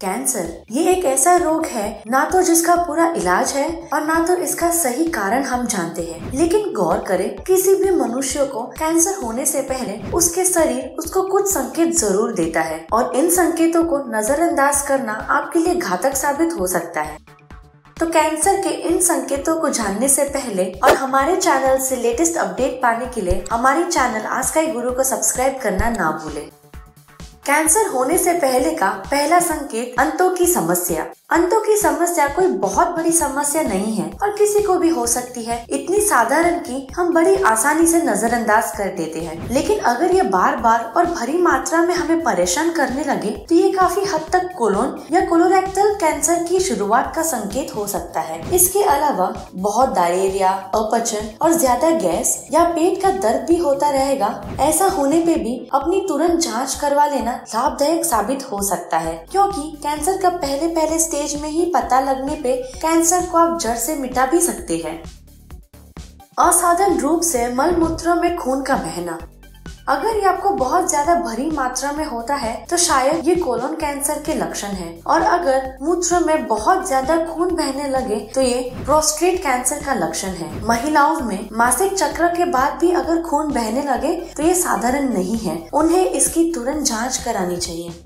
Cancer. ये एक ऐसा रोग है, ना तो जिसका पूरा इलाज है और ना तो इसका सही कारण हम जानते हैं। लेकिन गौर करें, किसी भी मनुष्य को कैंसर होने से पहले उसके शरीर उसको कुछ संकेत ज़रूर देता है और इन संकेतों को नजरअंदाज करना आपके लिए घातक साबित हो सकता है। तो कैंसर के इन संकेतों को जानने से पहले और हमारे चैनल से लेटेस्ट अपडेट पाने के लिए हमारे चैनल आस्काई गुरु को सब्सक्राइब करना ना भूलें। कैंसर होने से पहले का पहला संकेत अंतों की समस्या। अंतों की समस्या कोई बहुत बड़ी समस्या नहीं है और किसी को भी हो सकती है। इतनी साधारण की हम बड़ी आसानी से नजरअंदाज कर देते हैं। लेकिन अगर ये बार बार और भरी मात्रा में हमें परेशान करने लगे तो ये काफ़ी हद तक कोलोन या कोलोरेक्टल कैंसर की शुरुआत का संकेत हो सकता है। इसके अलावा बहुत डायरिया, अपचन और ज़्यादा गैस या पेट का दर्द भी होता रहेगा। ऐसा होने पे भी अपनी तुरंत जाँच करवा लेना लाभदायक साबित हो सकता है, क्योंकि कैंसर का पहले पहले स्टेज में ही पता लगने पे कैंसर को आप जड़ से मिटा भी सकते हैं। असाधारण रूप से मल मूत्र में खून का बहना। अगर ये आपको बहुत ज़्यादा भरी मात्रा में होता है तो शायद ये कोलोन कैंसर के लक्षण है। और अगर मूत्र में बहुत ज़्यादा खून बहने लगे तो ये प्रोस्ट्रेट कैंसर का लक्षण है। महिलाओं में मासिक चक्र के बाद भी अगर खून बहने लगे तो ये साधारण नहीं है। उन्हें इसकी तुरंत जाँच करानी चाहिए।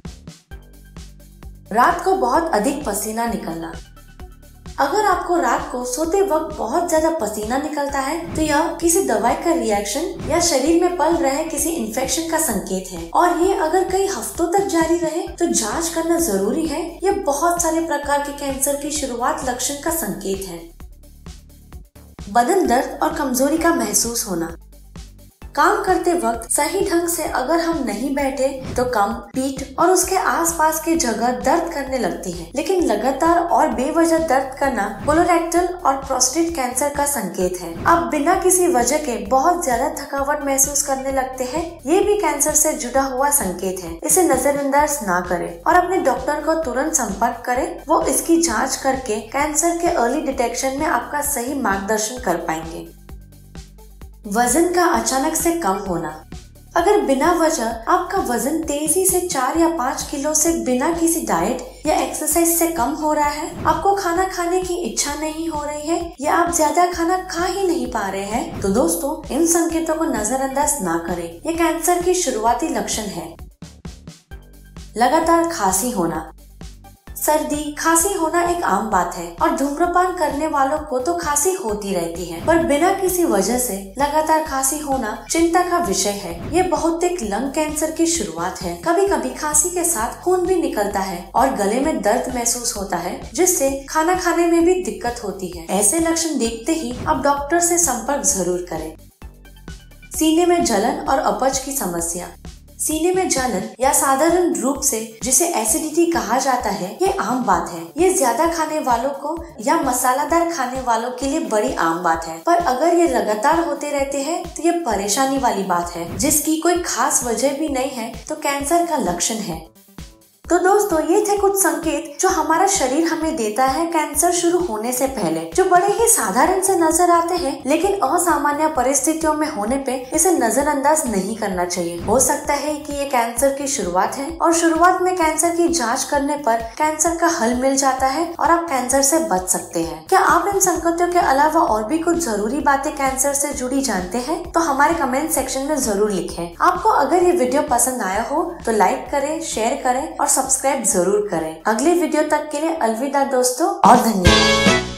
रात को बहुत अधिक पसीना निकलना। अगर आपको रात को सोते वक्त बहुत ज़्यादा पसीना निकलता है तो यह किसी दवाई का रिएक्शन या शरीर में पल रहे किसी इन्फेक्शन का संकेत है। और ये अगर कई हफ्तों तक जारी रहे तो जाँच करना ज़रूरी है। यह बहुत सारे प्रकार के कैंसर की शुरुआत लक्षण का संकेत है। बदन दर्द और कमज़ोरी का महसूस होना। काम करते वक्त सही ढंग से अगर हम नहीं बैठे तो कम पीठ और उसके आसपास की जगह दर्द करने लगती है। लेकिन लगातार और बेवजह दर्द करना कोलोरेक्टल और प्रोस्टेट कैंसर का संकेत है। अब बिना किसी वजह के बहुत ज़्यादा थकावट महसूस करने लगते हैं, ये भी कैंसर से जुड़ा हुआ संकेत है। इसे नजरअंदाज ना करें और अपने डॉक्टर को तुरंत संपर्क करें। वो इसकी जाँच करके कैंसर के अर्ली डिटेक्शन में आपका सही मार्गदर्शन कर पाएँगे। वज़न का अचानक से कम होना। अगर बिना वजह आपका वज़न तेज़ी से चार या पाँच किलो से बिना किसी डाइट या एक्सरसाइज से कम हो रहा है, आपको खाना खाने की इच्छा नहीं हो रही है या आप ज़्यादा खाना खा ही नहीं पा रहे हैं तो दोस्तों, इन संकेतों को नजरअंदाज ना करें। ये कैंसर की शुरुआती लक्षण है। लगातार खांसी होना। सर्दी, खांसी होना एक आम बात है और धूम्रपान करने वालों को तो खांसी होती रहती है। पर बिना किसी वजह से लगातार खांसी होना चिंता का विषय है। ये बहुतेक लंग कैंसर की शुरुआत है। कभी कभी खांसी के साथ खून भी निकलता है और गले में दर्द महसूस होता है, जिससे खाना खाने में भी दिक्कत होती है। ऐसे लक्षण देखते ही आप डॉक्टर से संपर्क ज़रूर करें। सीने में जलन और अपच की समस्या। सीने में जलन या साधारण रूप से जिसे एसिडिटी कहा जाता है, ये आम बात है। ये ज़्यादा खाने वालों को या मसालादार खाने वालों के लिए बड़ी आम बात है। पर अगर ये लगातार होते रहते हैं तो ये परेशानी वाली बात है। जिसकी कोई खास वजह भी नहीं है तो कैंसर का लक्षण है। तो दोस्तों, ये थे कुछ संकेत जो हमारा शरीर हमें देता है कैंसर शुरू होने से पहले, जो बड़े ही साधारण से नज़र आते हैं, लेकिन असामान्य परिस्थितियों में होने पे इसे नजरअंदाज नहीं करना चाहिए। हो सकता है कि ये कैंसर की शुरुआत है, और शुरुआत में कैंसर की जाँच करने पर कैंसर का हल मिल जाता है और आप कैंसर से बच सकते हैं। क्या आप इन संकेतों के अलावा और भी कुछ ज़रूरी बातें कैंसर से जुड़ी जानते हैं? तो हमारे कमेंट सेक्शन में ज़रूर लिखें। आपको अगर ये वीडियो पसंद आया हो तो लाइक करें, शेयर करें और सब्सक्राइब ज़रूर करें। अगले वीडियो तक के लिए अलविदा दोस्तों और धन्यवाद।